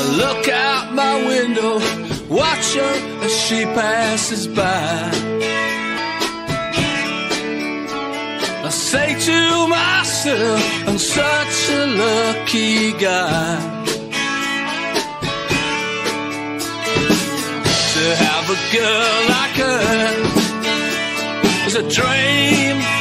I look out my window, watch her as she passes by. I say to myself, I'm such a lucky guy. To have a girl like her is a dream.